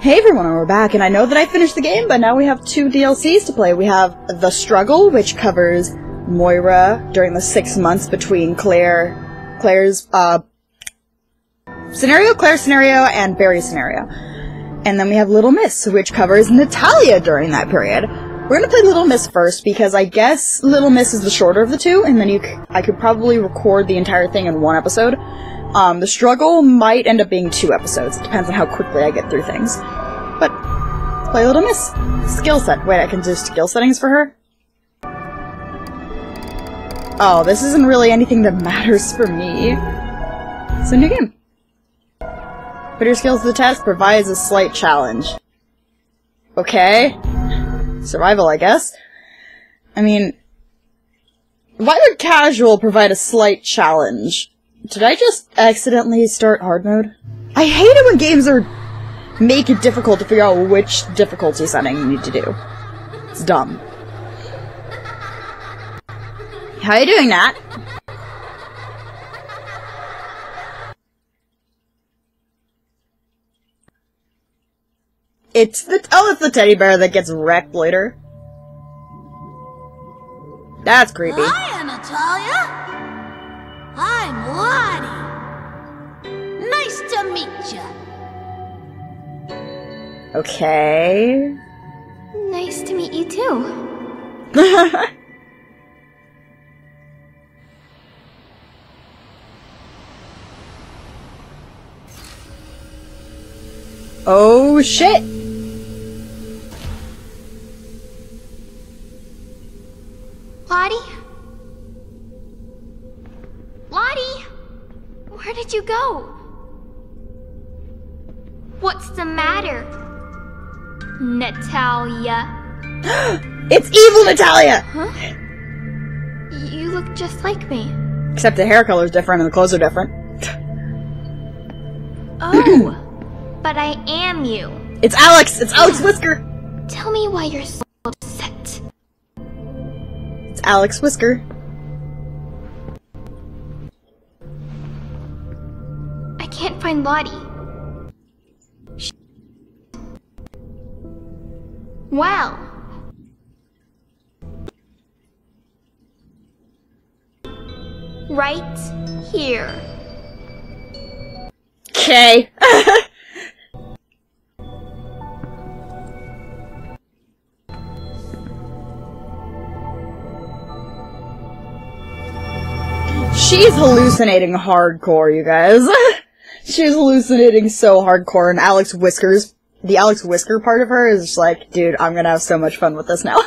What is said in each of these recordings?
Hey everyone, we're back, and I know that I finished the game, but now we have two DLCs to play. We have The Struggle, which covers Moira during the six months between Claire, Claire's, uh, scenario, Claire's scenario, and Barry's scenario. And then we have Little Miss, which covers Natalia during that period. We're gonna play Little Miss first, because I guess Little Miss is the shorter of the two, and then you c- I could probably record the entire thing in one episode. Um, the struggle might end up being two episodes. It depends on how quickly I get through things. But, play Little Miss. Skill set. Wait, I can do skill settings for her? Oh, this isn't really anything that matters for me. It's a new game. Put your skills to the test provides a slight challenge. Okay. Survival, I guess. I mean, why would casual provide a slight challenge? Did I just accidentally start hard mode? I hate it when games are make it difficult to figure out which difficulty setting you need to do. It's dumb. How are you doing, Nat? It's the oh, it's the teddy bear that gets wrecked later. That's creepy. Hi, Natalia. I'm Lottie. Nice to meet you. Okay. Nice to meet you too. oh shit! Did you go? What's the matter? Natalia. It's evil Natalia! Huh? You look just like me. Except the hair color's different and the clothes are different. Oh, but I am you. It's Alex! It's Alex Wesker! Tell me why you're so upset. It's Alex Wesker. Find Lottie. Well. Right here. Okay. She's hallucinating hardcore, you guys. She's hallucinating so hardcore, and Alex Weskers, the Alex Wesker part of her is just like, dude, I'm gonna have so much fun with this now.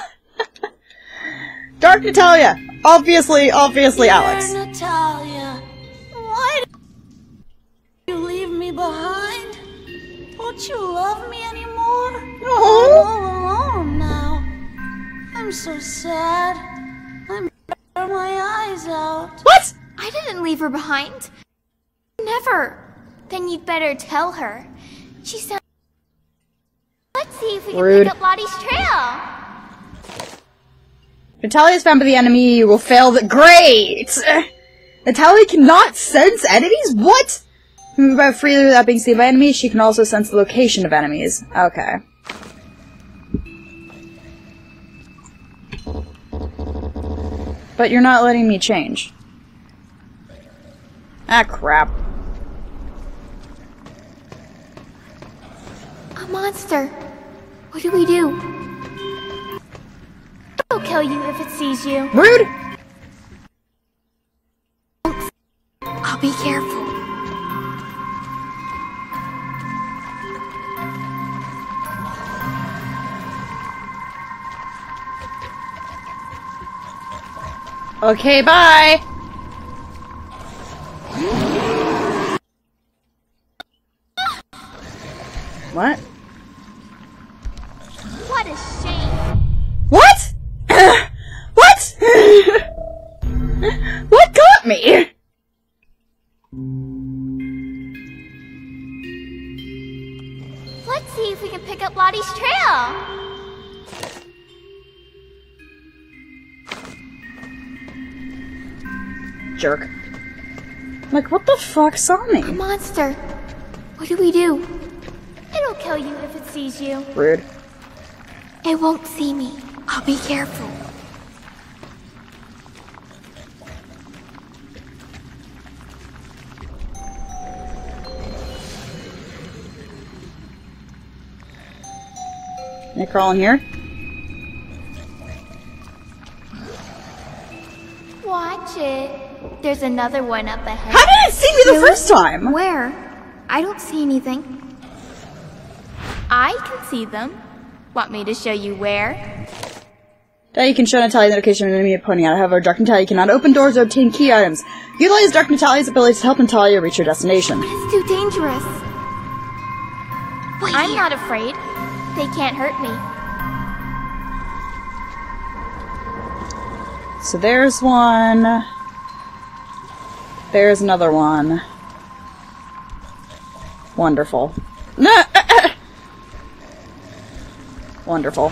Dark Natalia! Obviously, obviously Alex. Natalia, why you leave me behind? Don't you love me anymore? I'm all alone now. I'm so sad. I'm tearing my eyes out. What? I didn't leave her behind. Never. Then you'd better tell her. She sounds. Let's see if we can pick up Lottie's trail. Natalia is found by the enemy, you will fail the- Great! Natalia cannot sense enemies? What? Move about freely without being seen by enemies, she can also sense the location of enemies. Okay. But you're not letting me change. Ah, crap. Monster. What do we do? It'll kill you if it sees you. Rude! I'll be careful. Okay, bye! What? Got me? Let's see if we can pick up Lottie's trail. Jerk. Like, what the fuck saw me? A monster. What do we do? It'll It'll kill you if it sees you. Rude. It won't see me. I'll be careful. Can I crawl in here? Watch it. There's another one up ahead. How did it see me the Really? first time? Where? I don't see anything. I can see them. Want me to show you where? Now you can show Natalia the location of an enemy pointing out. However, Dark Natalia cannot open doors or obtain key items. Utilize Dark Natalia's ability to help Natalia reach her destination. It's too dangerous. I'm not afraid. They can't hurt me. So there's one. There's another one. Wonderful. Wonderful.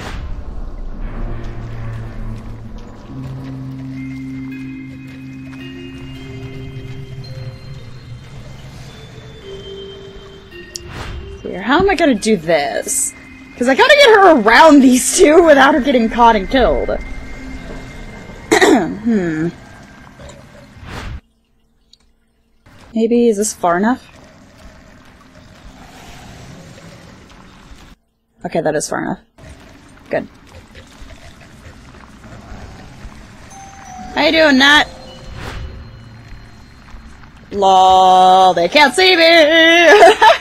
Here, how am I gonna do this? Because I gotta get her around these two without her getting caught and killed. hmm. Maybe, is this far enough? Okay, that is far enough. Good. How you doing, Nat? LOL, they can't see me!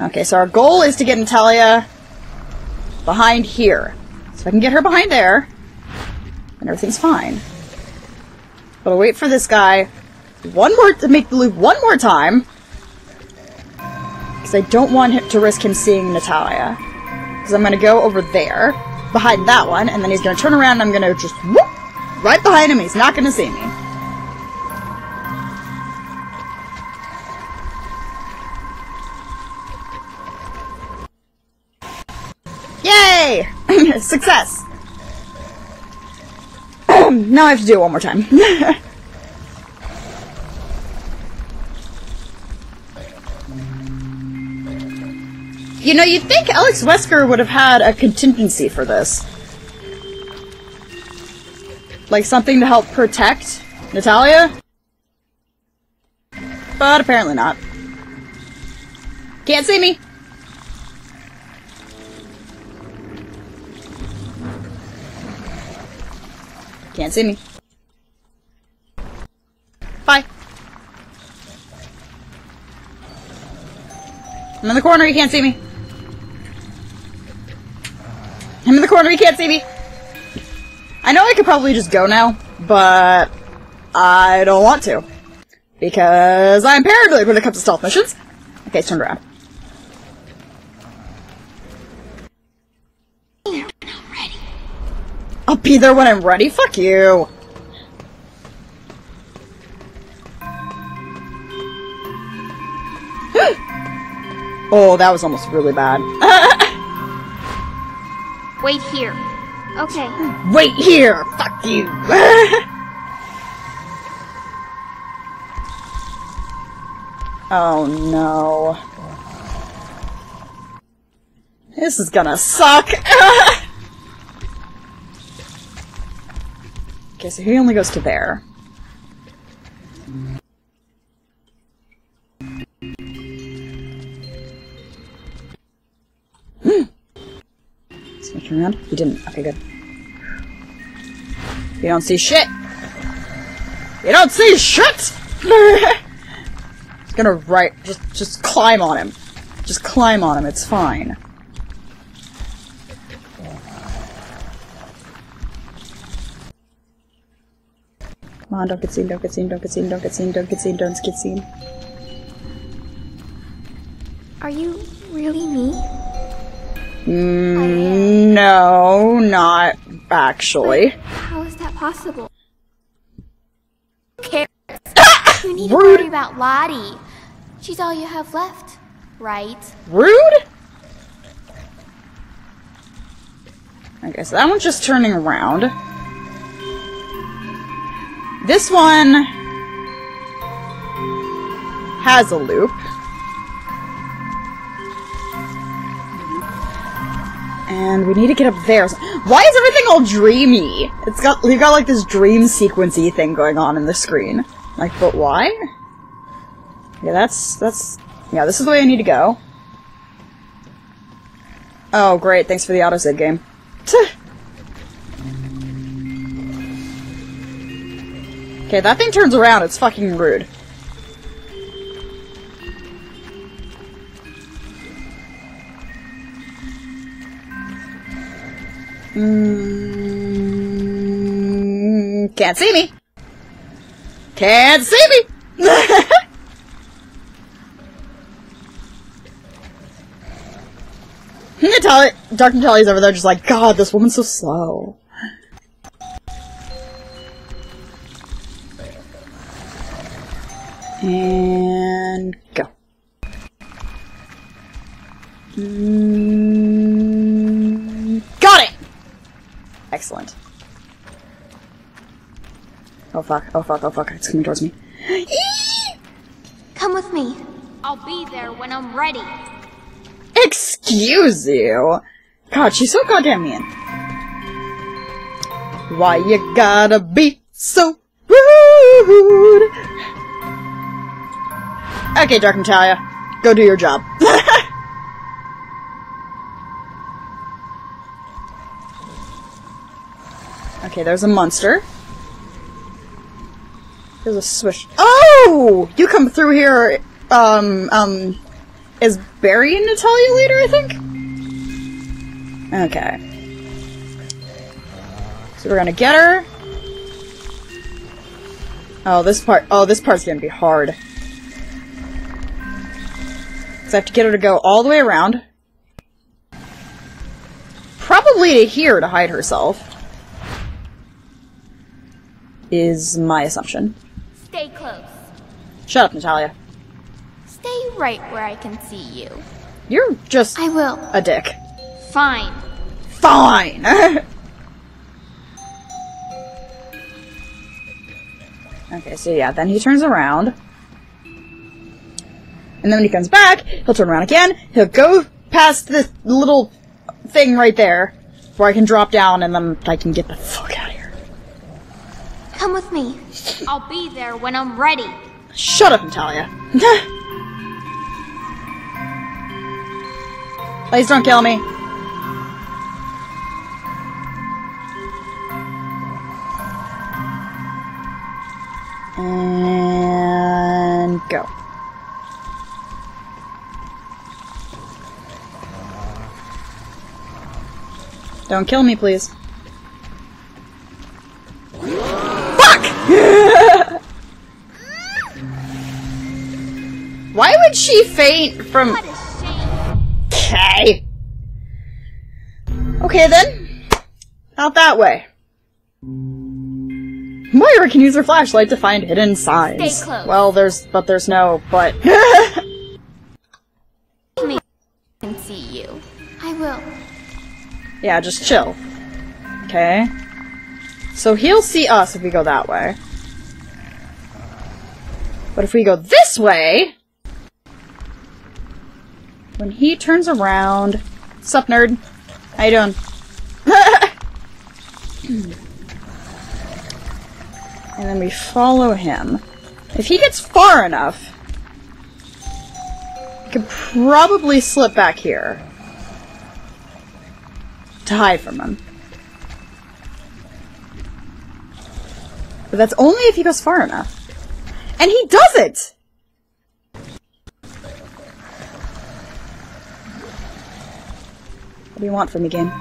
Okay, so our goal is to get Natalia behind here. So I can get her behind there, and everything's fine. But I'll wait for this guy one more to make the loop one more time. Because I don't want him to risk him seeing Natalia. Because I'm going to go over there, behind that one, and then he's going to turn around and I'm going to just whoop right behind him. He's not going to see me. Success! now I have to do it one more time. you know, you'd think Alex Wesker would have had a contingency for this. Like something to help protect Natalia? But apparently not. Can't see me! Can't see me. Bye. I'm in the corner, you can't see me. I'm in the corner, you can't see me. I know I could probably just go now, but I don't want to. Because I'm paranoid when it comes to stealth missions. Okay, it's turned around. I'll be there when I'm ready. Fuck you. oh, that was almost really bad. Wait here. Okay. Wait here. Fuck you. oh no. This is gonna suck. okay, so he only goes to there. Hmm. Switch around? He didn't. Okay, good. You don't see shit! You don't see shit! He's gonna right just just climb on him. Just climb on him, it's fine. Come on, don't get seen, don't get seen, don't get seen, don't get seen, don't get seen, don't get seen. Are you really me? Mm, no, not actually. How is that possible? Who cares? you need to worry about Lottie. She's all you have left, right? Rude? Okay, so that one's just turning around. This one has a loop. And we need to get up there. Why is everything all dreamy? It's got you got like this dream sequency thing going on in the screen. Like, but why? Yeah, that's that's yeah. This is the way I need to go. Oh, great! Thanks for the autosave game. Okay, that thing turns around. It's fucking rude. Mm, can't see me. Can't see me. Dark Natalia's over there just like, God, this woman's so slow. And go. Mm, got it! Excellent. Oh fuck, oh fuck, oh fuck, it's coming towards me. Come with me. I'll be there when I'm ready. Excuse you! God, she's so goddamn mean. Why you gotta be so rude? Okay, Dark Natalia. Go do your job. okay, there's a monster. There's a swish. Oh! You come through here, um, um, is Barry and Natalia later, I think? Okay. So we're gonna get her. Oh, this part- oh, this part's gonna be hard. So I have to get her to go all the way around. Probably to here to hide herself. Is my assumption. Stay close. Shut up, Natalia. Stay right where I can see you. You're just I will. a dick. Fine. Fine! okay, so yeah, then he turns around. And then when he comes back, he'll turn around again, he'll go past this little thing right there, where I can drop down and then I can get the fuck out of here. Come with me. I'll be there when I'm ready. Shut up, Natalia. Please don't kill me. And go. Don't kill me, please. Fuck! Why would she faint from... What a shame. Okay. Okay then. Out that way. Moira can use her flashlight to find hidden signs. Stay close. Well, there's, but there's no, but. yeah, just chill. Okay. So he'll see us if we go that way. But if we go this way, when he turns around, sup nerd? How you doing? and then we follow him. If he gets far enough, we could probably slip back here to hide from him. But that's only if he goes far enough. And he does it! What do you want from me, game?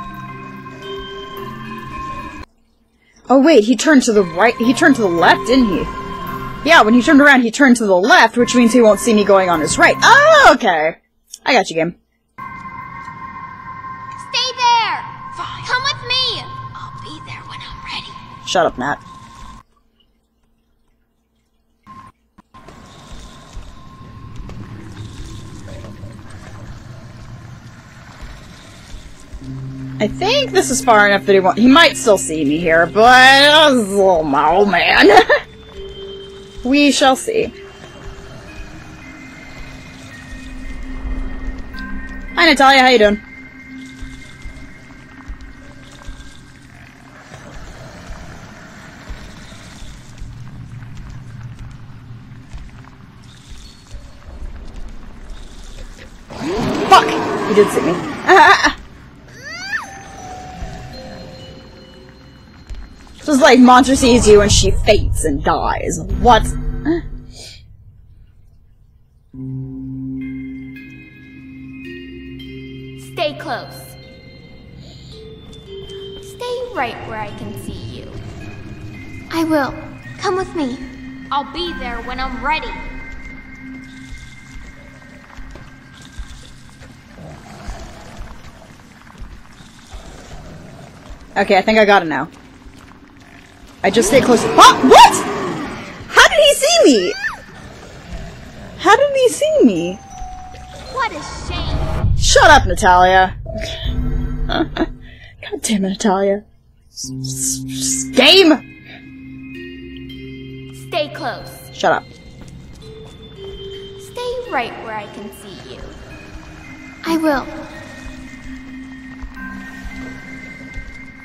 Oh wait, he turned to the right- he turned to the left, didn't he? Yeah, when he turned around, he turned to the left, which means he won't see me going on his right. Oh, okay. I got you, game. Shut up, Matt. I think this is far enough that he won't- he might still see me here, but oh my man. we shall see. Hi Natalia, how you doing? Did see me. Just like monster sees you and she faints and dies. What? Stay close. Stay right where I can see you. I will. Come with me. I'll be there when I'm ready. Okay, I think I got it now. I just stay close. What? What? How did he see me? How did he see me? What a shame. Shut up, Natalia. God damn it, Natalia. S- Game! Stay close. Shut up. Stay right where I can see you. I will.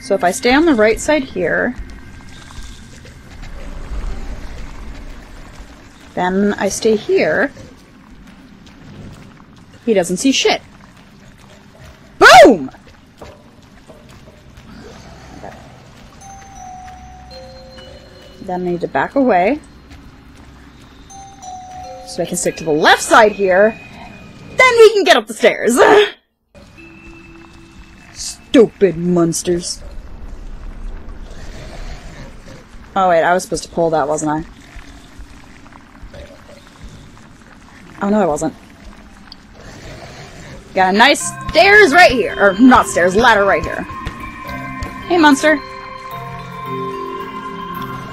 So if I stay on the right side here, then I stay here, he doesn't see shit. Boom! Then I need to back away. So I can stick to the left side here. Then we can get up the stairs. Stupid monsters. Oh wait, I was supposed to pull that, wasn't I? Oh no, I wasn't. Got a nice stairs right here. Or, not stairs, ladder right here. Hey, monster.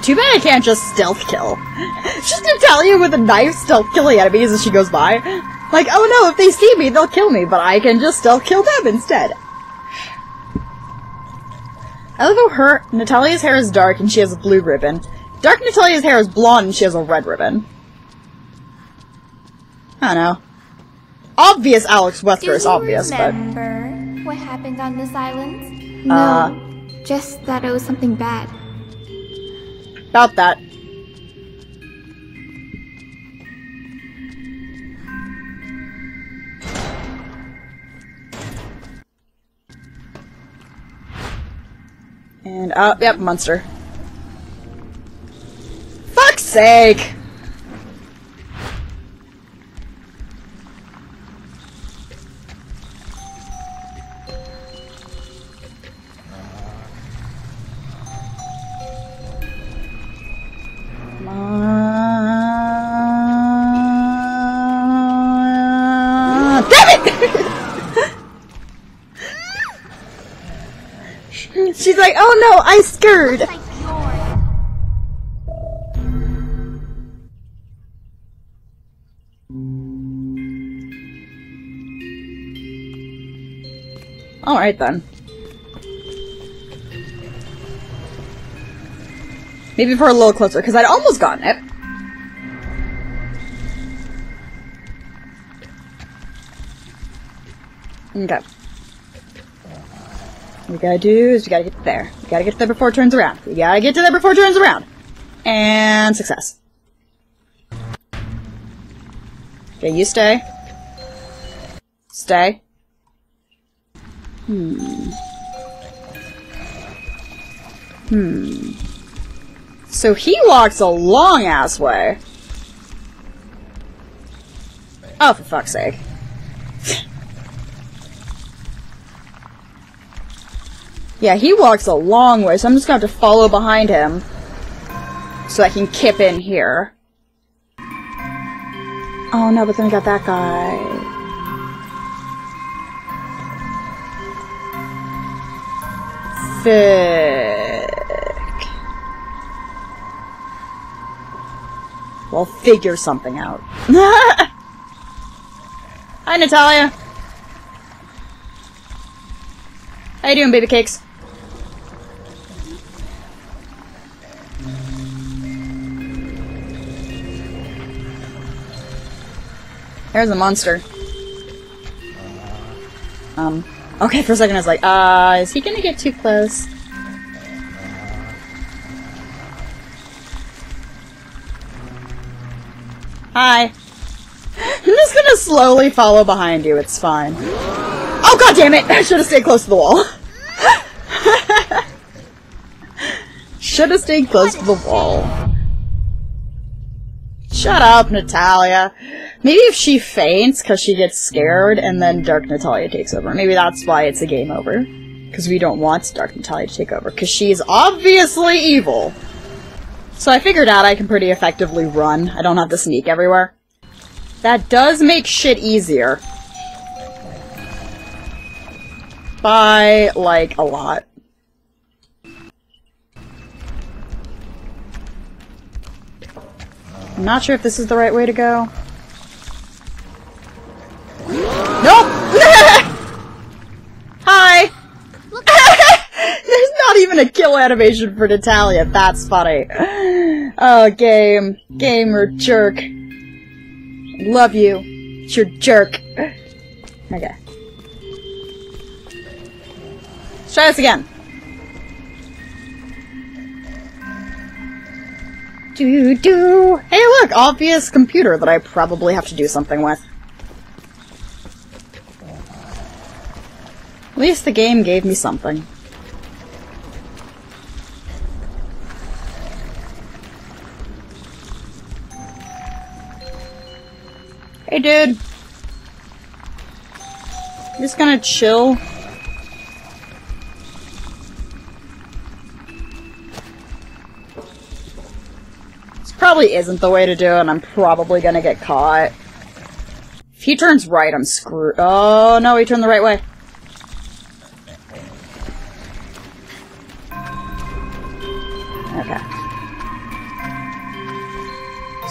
Too bad I can't just stealth kill. just Natalia with a knife stealth killing enemies as she goes by. Like, oh no, if they see me, they'll kill me, but I can just stealth kill them instead. I love how her Natalia's hair is dark and she has a blue ribbon. Dark Natalia's hair is blonde and she has a red ribbon. I don't know. Obvious Alex Wesker is obvious, but remember what happened on this island? No, Uh. just that it was something bad. about that. And, uh, yep, monster. Fuck's sake! No, I scared. Alright then. Maybe for a little closer, because I'd almost gotten it. Okay. What we gotta do is we gotta get there. We gotta get there before it turns around. We gotta get to there before it turns around. And success. Okay, you stay. Stay. Hmm. Hmm. So he walks a long ass way. Oh, for fuck's sake. Yeah, he walks a long way, so I'm just gonna have to follow behind him. So I can kip in here. Oh no, but then we got that guy. Thick. We'll figure something out. Hi, Natalia. How you doing, baby cakes? There's a monster. Um, okay, for a second I was like, uh, is he gonna get too close? Hi. I'm just gonna slowly follow behind you, it's fine. Oh god damn it! I should have stayed close to the wall. should have stayed close to the wall. Shut up, Natalia. Maybe if she faints because she gets scared and then Dark Natalia takes over. Maybe that's why it's a game over. Because we don't want Dark Natalia to take over. Because she's obviously evil. So I figured out I can pretty effectively run. I don't have to sneak everywhere. That does make shit easier. By, like, a lot. I'm not sure if this is the right way to go. Nope! Hi! There's not even a kill animation for Natalia. That's funny. Oh, game. Gamer jerk. Love you. You're jerk. Okay. Let's try this again. Do do. Hey, look, obvious computer that I probably have to do something with. At least the game gave me something. Hey, dude. I'm just gonna chill. Probably isn't the way to do it, and I'm probably gonna get caught. If he turns right, I'm screwed. Oh, no, he turned the right way. Okay.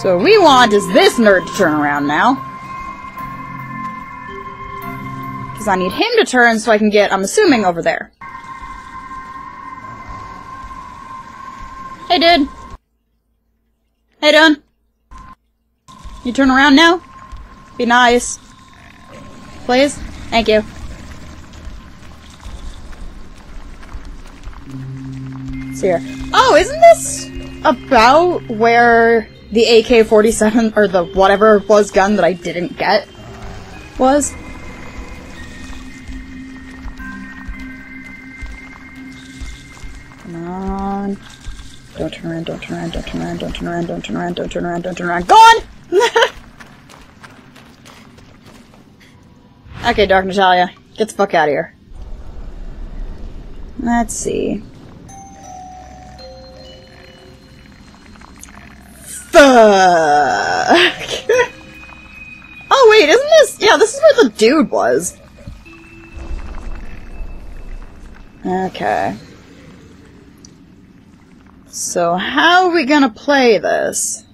So what we want is this nerd to turn around now. Because I need him to turn so I can get, I'm assuming, over there. Hey, dude. Hey, Dun. You turn around now? Be nice. Please? Thank you. See here. Oh, isn't this about where the AK-47 or the whatever was gun that I didn't get was? Don't turn around, don't turn around, don't turn around, don't turn around, don't turn around, don't turn around, don't turn around. Gone! okay, Dark Natalia. Get the fuck out of here. Let's see. Fuck! oh wait, isn't this- yeah, this is where the dude was. Okay. So how are we gonna play this?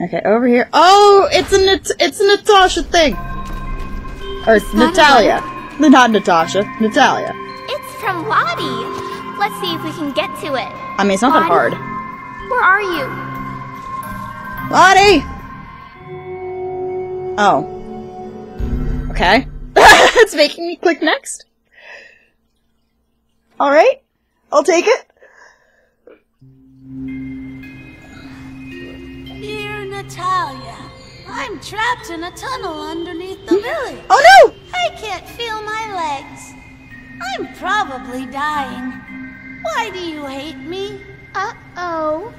Okay, over here. Oh, it's a Nat it's a Natasha thing. Or not Natalia. No, Not Natasha. Natalia. It's from Lottie. Let's see if we can get to it. I mean, it's not that hard. Where are you? Lottie! Oh. Okay. it's making me click next. Alright. I'll take it. Dear Natalia, I'm trapped in a tunnel underneath the hmm? village. Oh no! I can't feel my legs. I'm probably dying. Why do you hate me? Uh-oh.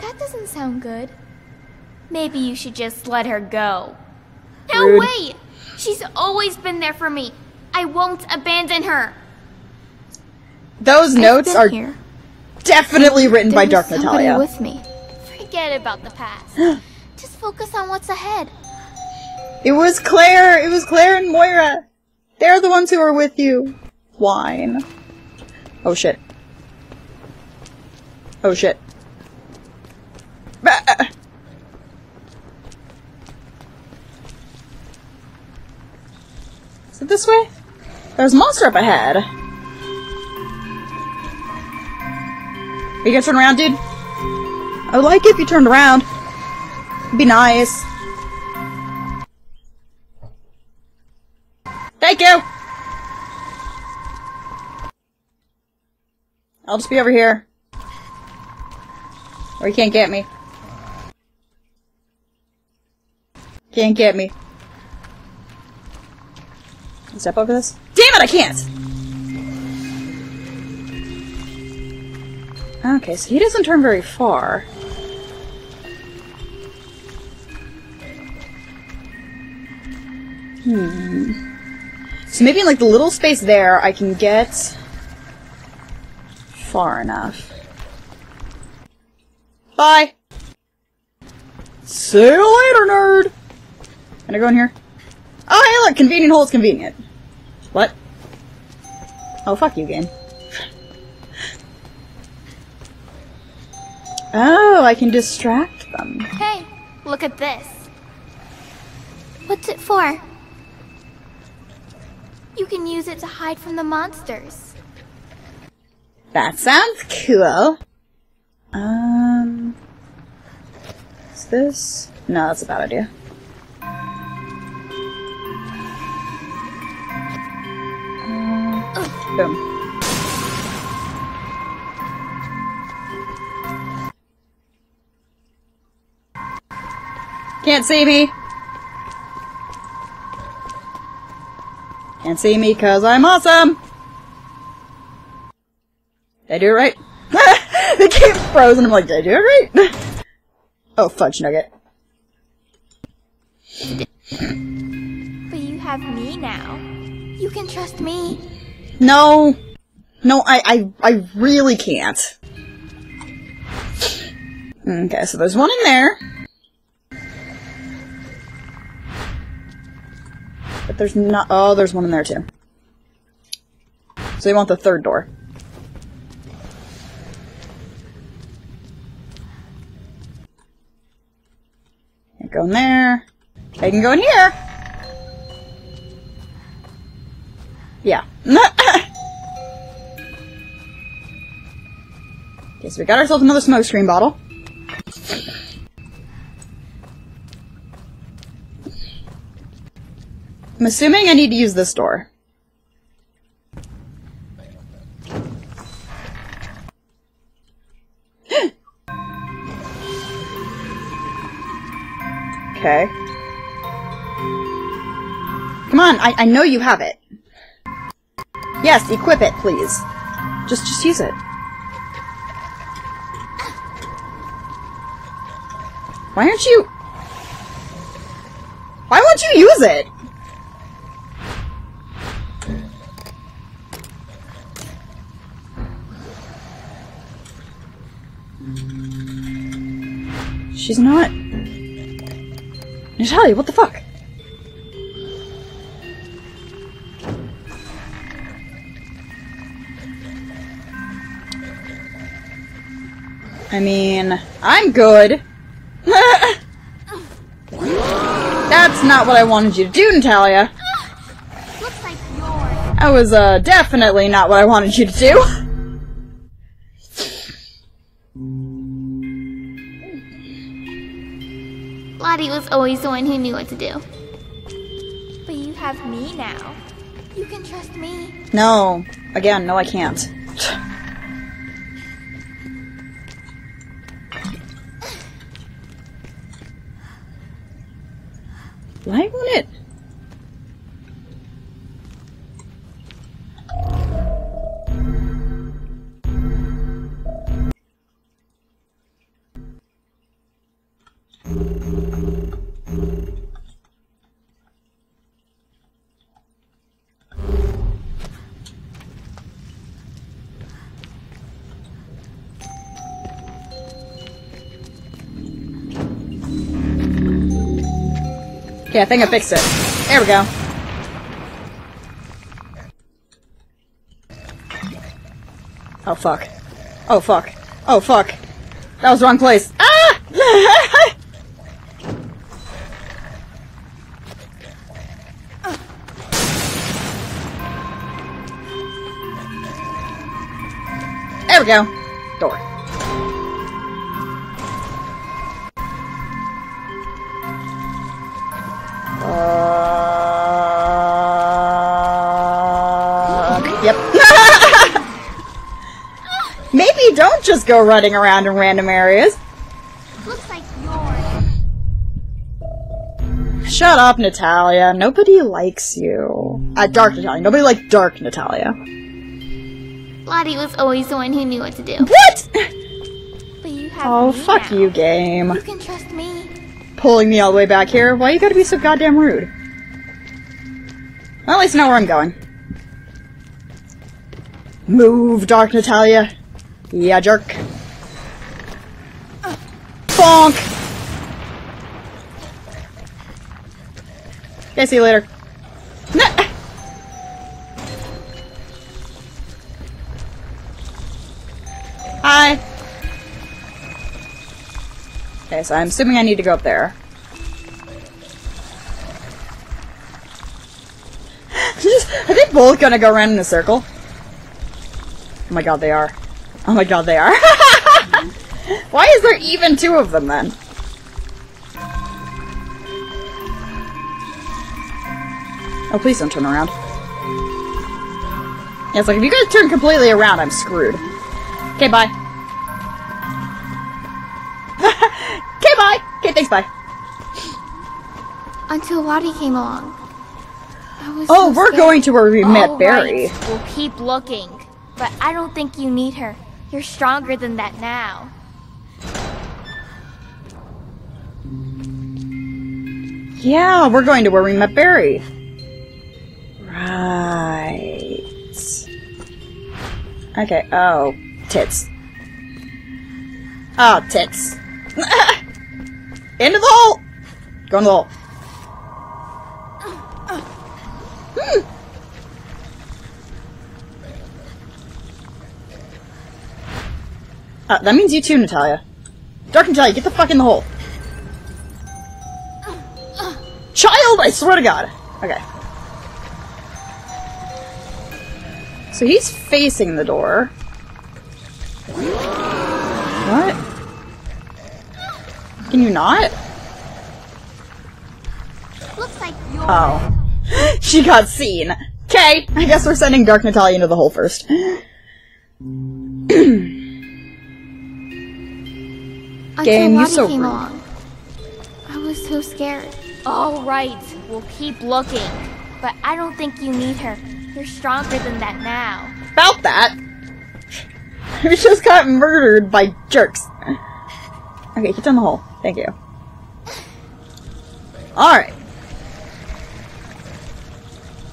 That doesn't sound good. Maybe you should just let her go. No Rude. way! She's always been there for me. I won't abandon her. Those notes I've are here. definitely written by There was Dark Natalia. with me. Forget about the past. Just focus on what's ahead. It was Claire! It was Claire and Moira! They're the ones who are with you. Wine. Oh shit. Oh shit. Bah. Is it this way? There's a monster up ahead. You gonna turn around, dude? I would like if you turned around. It'd be nice. Thank you! I'll just be over here. Or you can't get me. Can't get me. Step over this? Damn it, I can't! Okay, so he doesn't turn very far. Hmm. So maybe in like the little space there, I can get far enough. Bye! See you later, nerd! Can I go in here? Oh, hey look! Convenient hole is convenient. What? Oh, fuck you, game. Oh, I can distract them. Hey, look at this. What's it for? You can use it to hide from the monsters. That sounds cool. Um... Is this... No, that's a bad idea. Uh, boom. Can't see me! Can't see me because I'm awesome! Did I do it right? the game froze and I'm like, did I do it right? oh, fudge nugget. But you have me now. You can trust me. No. No, I, I, I really can't. Okay, so there's one in there. But there's not- oh, there's one in there too. So you want the third door. Can't go in there. I can go in here. Yeah. okay, so we got ourselves another smoke screen bottle. I'm assuming I need to use this door. okay. Come on, I, I know you have it. Yes, equip it, please. Just just use it. Why aren't you... Why won't you use it? She's not... Natalia, what the fuck? I mean, I'm good. That's not what I wanted you to do, Natalia. Looks like. That was, uh, definitely not what I wanted you to do. was always the one who knew what to do. But you have me now. You can trust me. No. Again, no I can't. Okay, I think I fixed it. There we go. Oh fuck. Oh fuck. Oh fuck. That was the wrong place. Ah! there we go. Door. Just go running around in random areas. Looks like yours. Shut up, Natalia. Nobody likes you. Uh, Dark Natalia. Nobody likes Dark Natalia. Lottie was always the one who knew what to do. What? But you have Oh, fuck now. you, game. You can trust me. Pulling me all the way back here. Why you gotta be so goddamn rude? Well, at least I know where I'm going. Move, Dark Natalia. Yeah, jerk. Bonk! Okay, see you later. Nah. Hi. Okay, so I'm assuming I need to go up there. Are they both gonna go around in a circle? Oh my god, they are. Oh my god, they are. Why is there even two of them then? Oh, please don't turn around. Yeah, it's like, if you guys turn completely around, I'm screwed. Okay, bye. okay, bye. Okay, thanks, bye. Until Lottie came along. I was Oh, so we're scared. going to where we oh, met All Barry. right, We'll keep looking. But I don't think you need her. You're stronger than that now. Yeah, we're going to where we met Barry. Right. Okay, oh, tits. Oh, tits. Into the hole! Go in the hole. Hmm. Uh, that means you too, Natalia. Dark Natalia, get the fuck in the hole. Child, I swear to God. Okay. So he's facing the door. What? Can you not? Looks like yours. Oh. she got seen. Okay, I guess we're sending Dark Natalia into the hole first. Until Game, you so came rude. along. I was so scared. All right, we'll keep looking. But I don't think you need her. You're stronger than that now. About that. We just got murdered by jerks. Okay, get down the hole. Thank you. Alright.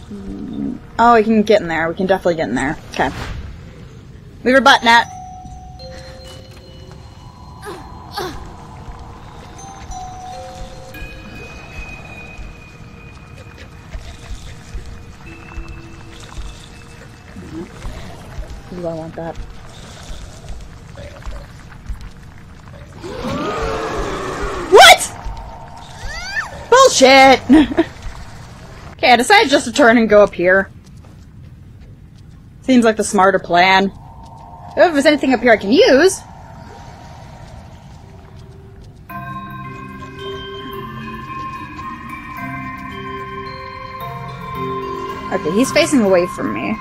Hmm. Oh, we can get in there. We can definitely get in there. Okay. Move your butt, Nat. Want that. What? Bullshit! okay, I decided just to turn and go up here. Seems like the smarter plan. If there's anything up here I can use. Okay, he's facing away from me.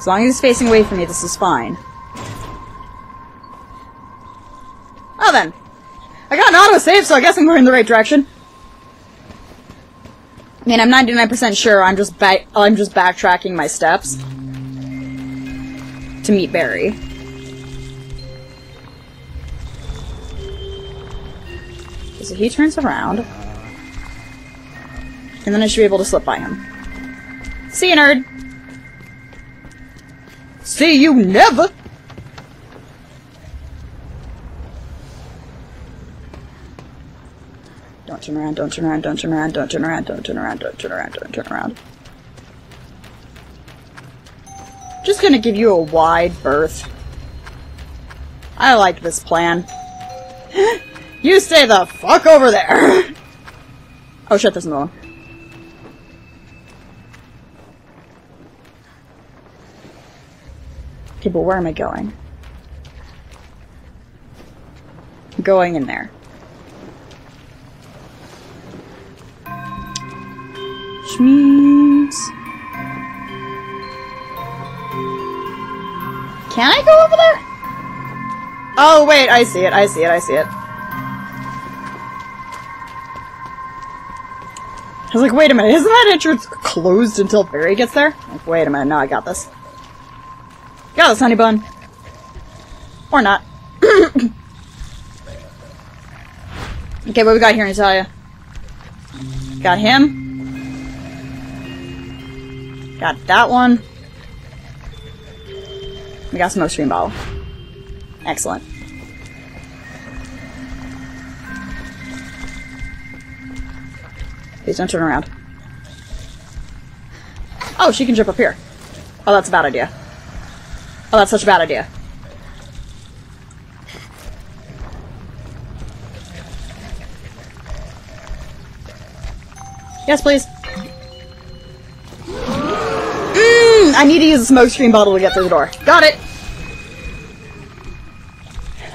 As long as he's facing away from me, this is fine. Oh then. I got an autosave, so I guess I'm going in the right direction. I mean, I'm 99% sure I'm just back- I'm just backtracking my steps to meet Barry. So he turns around. And then I should be able to slip by him. See you, nerd! See you never! Don't turn around, don't turn around, don't turn around, don't turn around, don't turn around, don't turn around, don't turn around. Just gonna give you a wide berth. I like this plan. you stay the fuck over there! oh shit, there's another one. Okay, but where am I going? I'm going in there. Which means... Can I go over there? Oh, wait, I see it, I see it, I see it. I was like, wait a minute, isn't that entrance closed until Barry gets there? Like, wait a minute, no, I got this. Got this, honey bun. Or not. okay, what we got here, Natalia? Got him. Got that one. We got smoke screen bottle. Excellent. Please don't turn around. Oh, she can jump up here. Oh, that's a bad idea. Oh, that's such a bad idea. Yes, please. Mm, I need to use a smoke screen bottle to get through the door. Got it!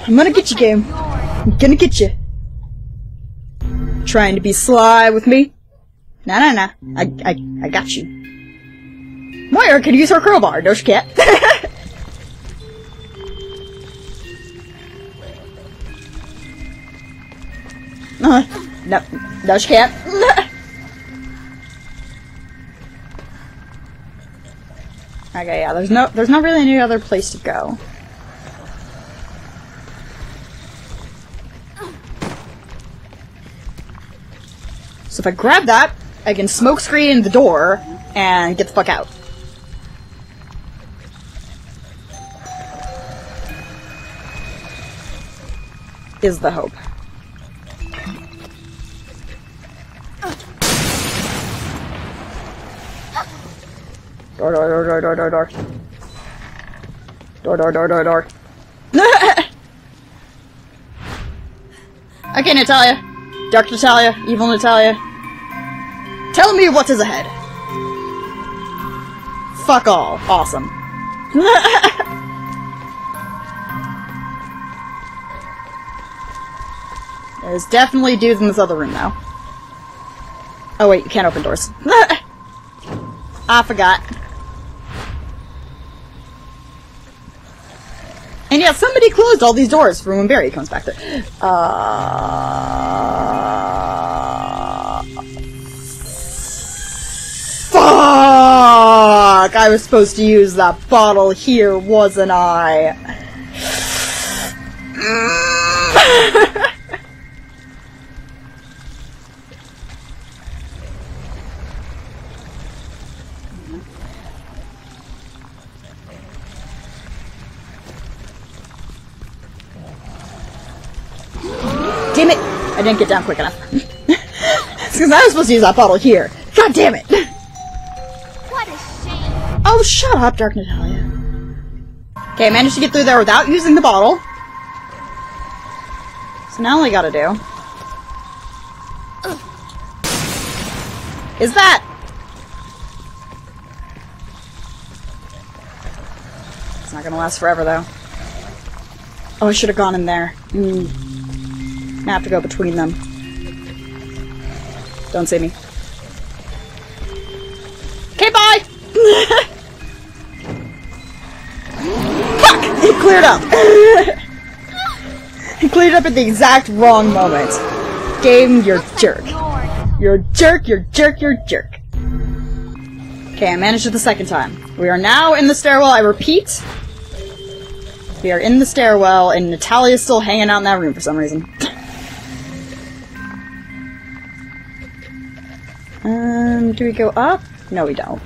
I'm gonna get you, game. I'm gonna get you. Trying to be sly with me? Nah, nah, nah. I, I, I got you. Moira can use her crowbar. No, she can't. uh, no, no, she can't. okay, yeah. There's no, there's not really any other place to go. So if I grab that, I can smoke screen the door and get the fuck out. Is the hope. Door, door, door, door, door, door, door. Door, door, door, door, door. okay, Natalia. Dark Natalia, evil Natalia. Tell me what is ahead. Fuck all. Awesome. There's definitely dudes in this other room now. Oh wait, you can't open doors. I forgot. Yeah, somebody closed all these doors for when Barry comes back there. Uh... Fuck! I was supposed to use that bottle here, wasn't I? Damn it! I didn't get down quick enough. because I was supposed to use that bottle here. God damn it! What a shame. Oh, shut up, Dark Natalia. Okay, I managed to get through there without using the bottle. So now all I gotta do... Is that... It's not gonna last forever, though. Oh, I should have gone in there. Hmm. I have to go between them. Don't see me. Okay, bye! Fuck! It cleared up! he cleared up at the exact wrong moment. Game, you're jerk. You're a jerk, you're a jerk, you're a jerk. Okay, I managed it the second time. We are now in the stairwell, I repeat. We are in the stairwell, and Natalia's still hanging out in that room for some reason. Um, do we go up? No, we don't.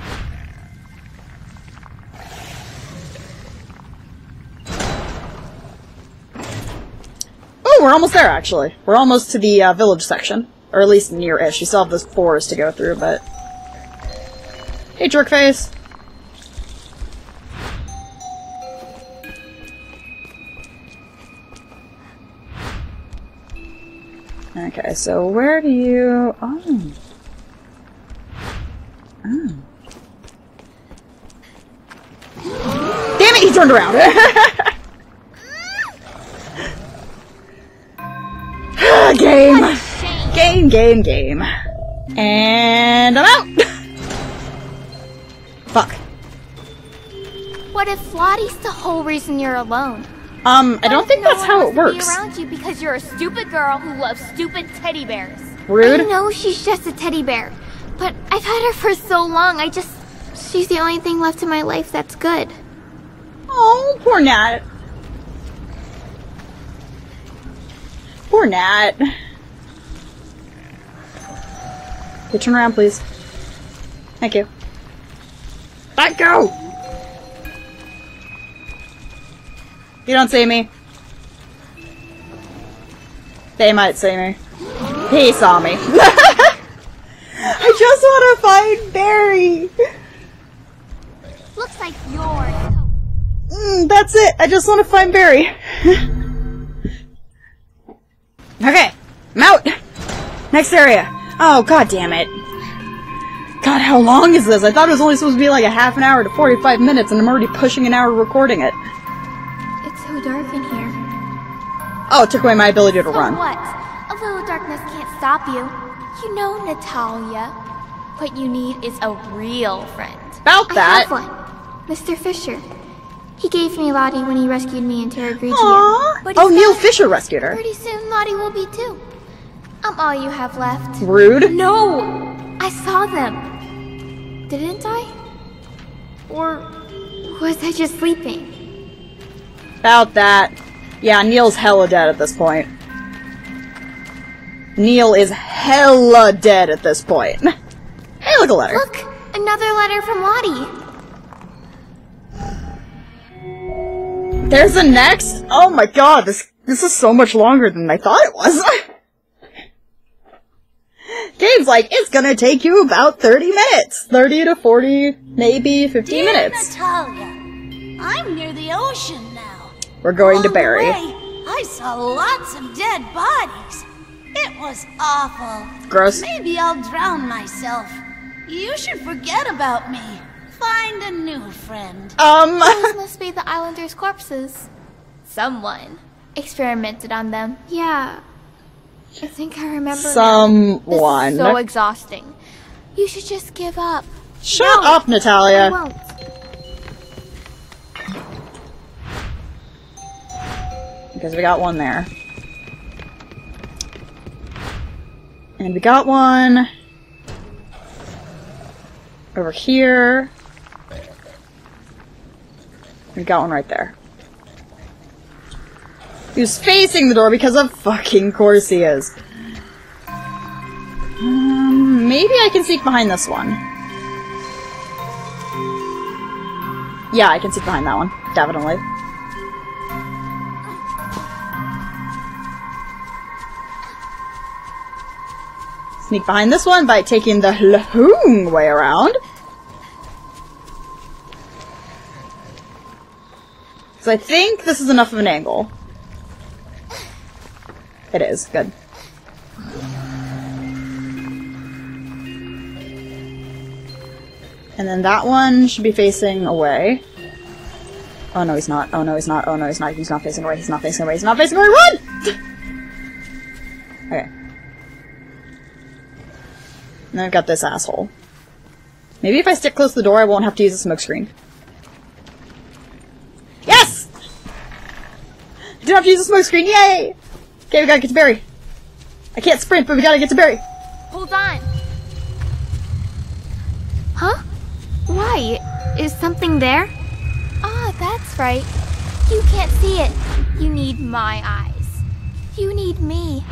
Oh, we're almost there, actually. We're almost to the uh, village section. Or at least near-ish. You still have this forest to go through, but... Hey, jerkface! Okay, so where do you... Oh. Oh. Damn it, he turned around. game. Game, game, game. And I'm out. Fuck. What if Lottie's the whole reason you're alone? Um, what I don't think no that's how it works. Around you because you're a stupid girl who loves stupid teddy bears. Rude. I know she's just a teddy bear, I've had her for so long. I just she's the only thing left in my life that's good. Oh, poor Nat. Poor Nat. Okay, turn around, please. Thank you. Let go! You don't see me. They might see me. He saw me. I just want to find Barry. Looks like you're Mm, that's it. I just want to find Barry. okay, I'm out. Next area. Oh, god damn it. God, how long is this? I thought it was only supposed to be like a half an hour to 45 minutes, and I'm already pushing an hour recording it. It's so dark in here. Oh, it took away my ability to So run. what? A little darkness can't stop you. You know, Natalia. What you need is a real friend. About that. I have one. Mr. Fisher. He gave me Lottie when he rescued me in Terra Grigia. Aww. But Oh, Neil Fisher rescued her. Pretty soon Lottie will be too. I'm all you have left. Rude. No! I saw them. Didn't I? Or was I just sleeping? About that. Yeah, Neil's hella dead at this point. Neil is hella dead at this point. Look a letter. Look! Another letter from Lottie. There's a next? Oh my god, this this is so much longer than I thought it was. Game's like, it's gonna take you about 30 minutes. 30 to 40, maybe 15 Dear minutes. Natalia, I'm near the ocean now. We're going to Along the Barry. way, I saw lots of dead bodies. It was awful. Gross. Maybe I'll drown myself. You should forget about me. Find a new friend. Um, Those must be the islanders' corpses. Someone experimented on them. Yeah. I think I remember. now. someone. This is so exhausting. You should just give up. Shut No, up, I Natalia. won't. Because we got one there. And we got one over here. We got one right there. He was facing the door because of fucking course he is. Um, maybe I can sneak behind this one. Yeah, I can sneak behind that one. Definitely. Sneak behind this one by taking the long way around. So I think this is enough of an angle. It is. Good. And then that one should be facing away. Oh no, he's not. Oh no, he's not. Oh no, he's not. He's not facing away. He's not facing away. He's not facing away. Run! okay. And I've got this asshole. Maybe if I stick close to the door, I won't have to use a smoke screen. Yes! Didn't have to use a smoke screen. Yay! Okay, we gotta get to Barry. I can't sprint, but we gotta get to Barry. Hold on. Huh? Why? Is something there? Ah, that's right. You can't see it. You need my eyes. You need me.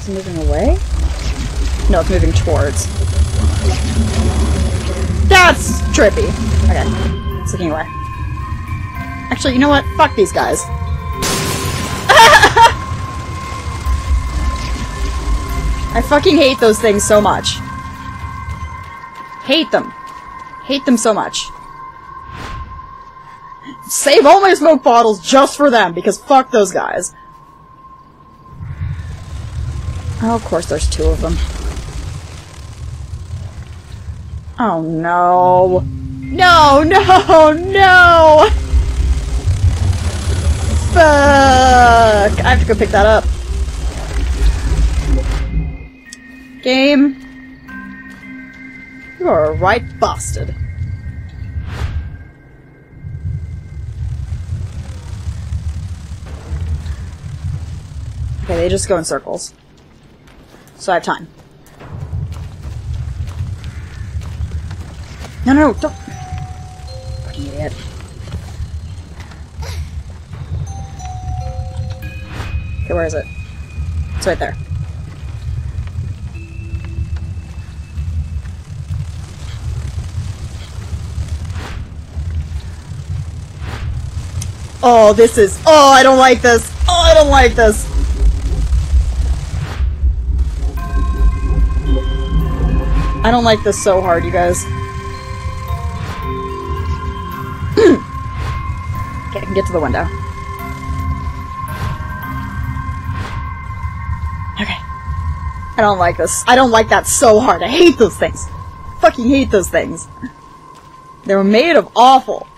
Is it moving away? No, it's moving towards. That's trippy. Okay, it's looking away. Actually, you know what? Fuck these guys. I fucking hate those things so much. Hate them. Hate them so much. Save all my smoke bottles just for them, because fuck those guys. Oh, of course there's two of them. Oh no. No, no, no! Fuck! I have to go pick that up. Game. You are a right bastard. Okay, they just go in circles. So I have time. No, no, no, don't. Fucking idiot. Okay, where is it? It's right there. Oh, this is. Oh, I don't like this. Oh, I don't like this. I don't like this so hard, you guys. okay, I can get to the window. Okay. I don't like this. I don't like that so hard. I hate those things. Fucking hate those things. They were made of awful.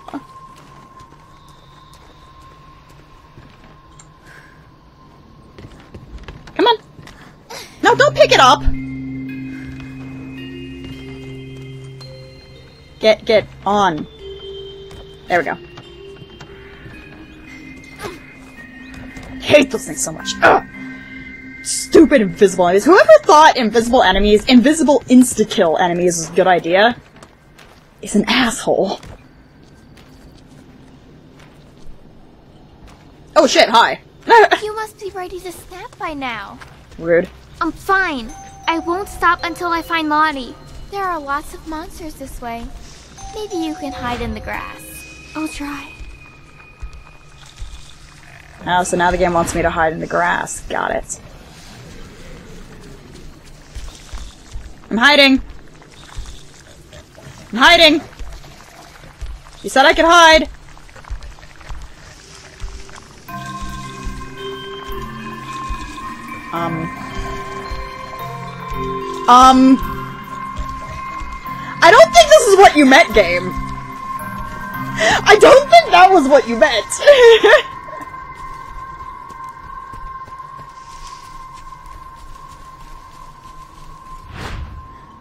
Come on. No, don't pick it up. Get, get on. There we go. hate those things so much. Ugh. Stupid invisible enemies. Whoever thought invisible enemies, invisible insta-kill enemies is a good idea, is an asshole. Oh shit, hi. You must be ready to snap by now. Rude. I'm fine. I won't stop until I find Lottie. There are lots of monsters this way. Maybe you can hide in the grass. I'll try. Oh, so now the game wants me to hide in the grass. Got it. I'm hiding! I'm hiding! You said I could hide! Um. Um. I don't think this is what you meant, game. I don't think that was what you meant.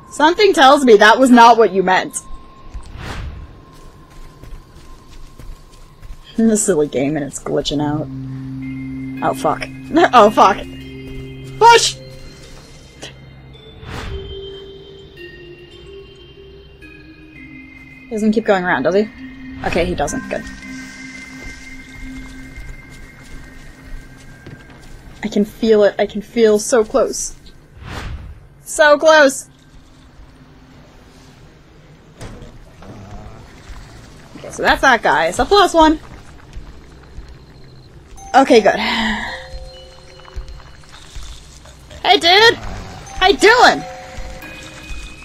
Something tells me that was not what you meant. the silly game and it's glitching out. Oh fuck. oh fuck. Push! He doesn't keep going around, does he? Okay, he doesn't. Good. I can feel it. I can feel so close. So close! Okay, so that's that guy. It's a plus one. Okay, good. Hey, dude! How you doing?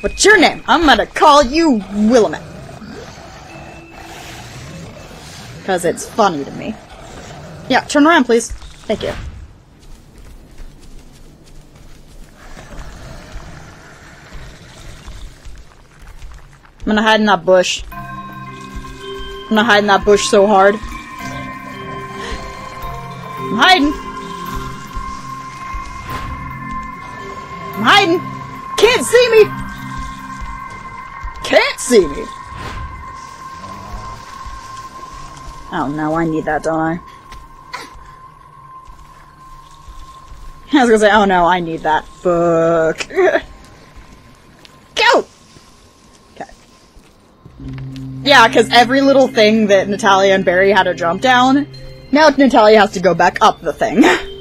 What's your name? I'm gonna call you Willamette. Because it's funny to me. Yeah, turn around, please. Thank you. I'm gonna hide in that bush. I'm gonna hide in that bush so hard. I'm hiding. I'm hiding. Can't see me. Can't see me. Oh no, I need that, don't I? I was gonna say, oh no, I need that book. Go! Okay. Yeah, because every little thing that Natalia and Barry had to jump down, now Natalia has to go back up the thing.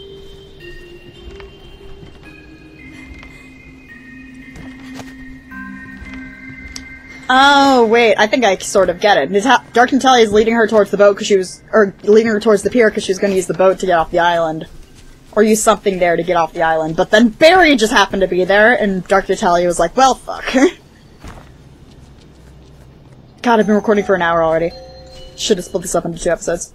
Oh, wait, I think I sort of get it. Dark Natalia is leading her towards the boat because she was, or leading her towards the pier because she was going to use the boat to get off the island. Or use something there to get off the island. But then Barry just happened to be there, and Dark Natalia was like, well, fuck. God, I've been recording for an hour already. Should have split this up into two episodes.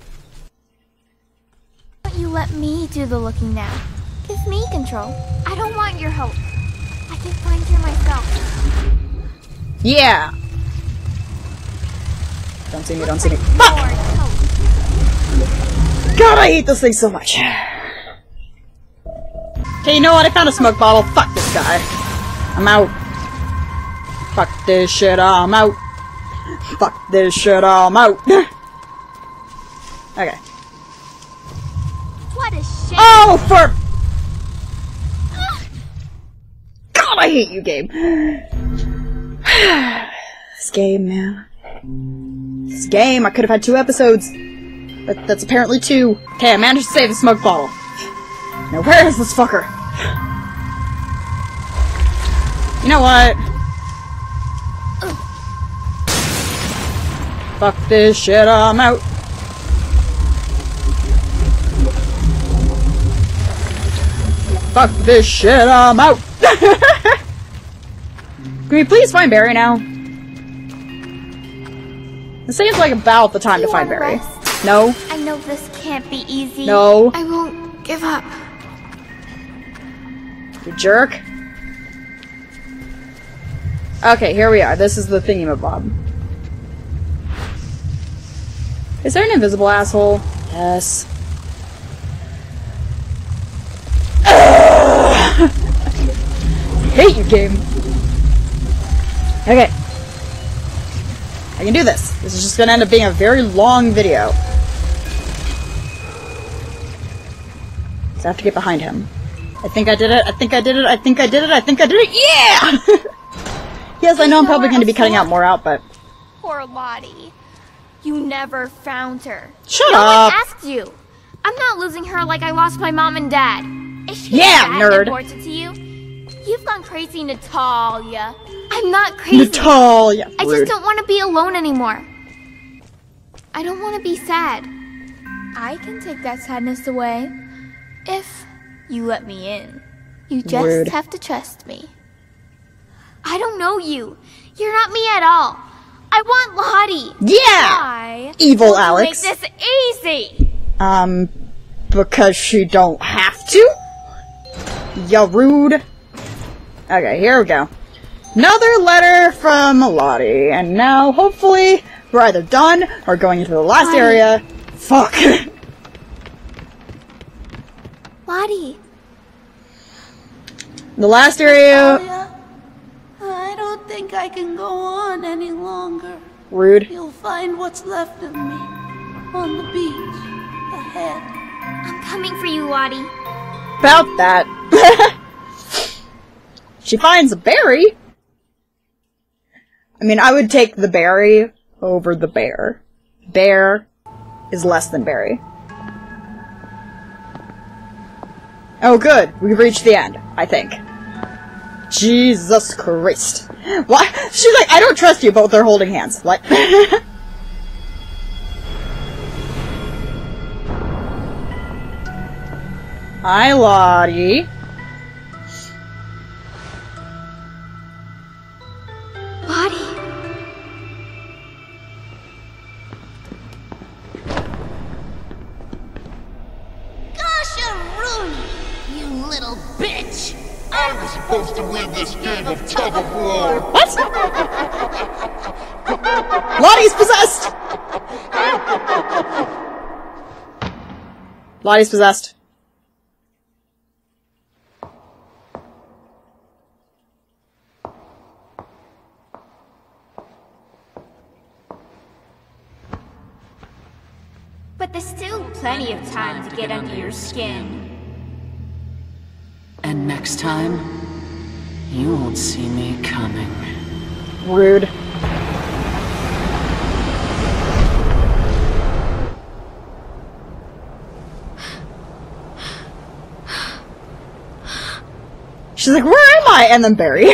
Why don't you let me do the looking now? Give me control. I don't want your help. I can find her myself. Yeah! Don't see me, don't see me. Lord, help. God, I hate this thing so much. Okay, you know what? I found a smoke bottle. Fuck this guy. I'm out. Fuck this shit, I'm out. Fuck this shit, I'm out. okay. What a shame. Oh, for... God, I hate you, game. This game, man. This game, I could have had two episodes. But that's apparently two. Okay, I managed to save the smoke bottle. Now where is this fucker? You know what? Fuck this shit, I'm out. Fuck this shit, I'm out. Can we please find Barry now? It seems like about the time You to find Barry. rest? No, I know this can't be easy. no, I won't give up. you jerk. Okay, here we are. This is the thingamabob. Is there an invisible asshole? Yes. Ugh. hate you, game. Okay. I can do this. This is just gonna end up being a very long video. So I have to get behind him. I think I did it. I think I did it. I think I did it. I think I did it. Yeah! yes, I know I'm probably going to be cutting out more out, but Poor Lottie. You never found her. Shut no up. one asked you. I'm not losing her like I lost my mom and dad. Is she Yeah, nerd. important to you? You've gone crazy, Natalia. I'm not crazy. Natalia. I just don't want to be alone anymore. I don't want to be sad. I can take that sadness away if you let me in. You just Rude. have to trust me. I don't know you. You're not me at all. I want Lottie. Yeah! Why? Evil won't you Alex. Make this easy. Um, because she don't have to? Ya rude. Okay, here we go. Another letter from Lottie, and now hopefully we're either done or going into the last Lottie. area. Fuck. Lottie. the last area. Talia, I don't think I can go on any longer. Rude. You'll find what's left of me on the beach ahead. I'm coming for you, Lottie. About that. she finds a berry. I mean, I would take the berry over the bear. Bear is less than berry. Oh, good. We've reached the end, I think. Jesus Christ. Why? She's like, I don't trust you, but they're holding hands. What? Hi. Lottie. Supposed to win this game of tug of war. What? Lottie's possessed! Lottie's possessed. But there's still plenty of time to get under your skin. And next time, you won't see me coming. Rude. She's like, where am I? And then Barry.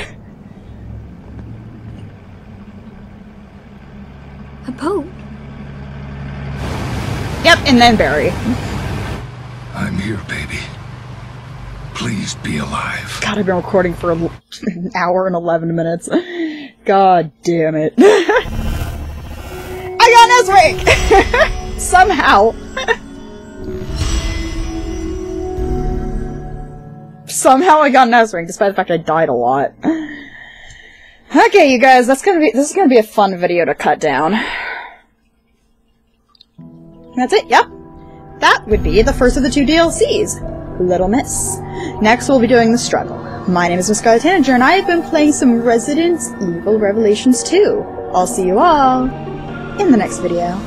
A boat? Yep, and then Barry. I'm here, baby. Please be alive. God, I've been recording for a l- an hour and 11 minutes. God damn it. I got Nesric! Somehow. Somehow I got Nesric, despite the fact I died a lot. Okay, you guys, that's gonna be- this is gonna be a fun video to cut down. That's it, yep. That would be the first of the two DLCs. Little Miss. Next, we'll be doing The Struggle. My name is Scarlet Tanager, and I have been playing some Resident Evil Revelations 2. I'll see you all in the next video.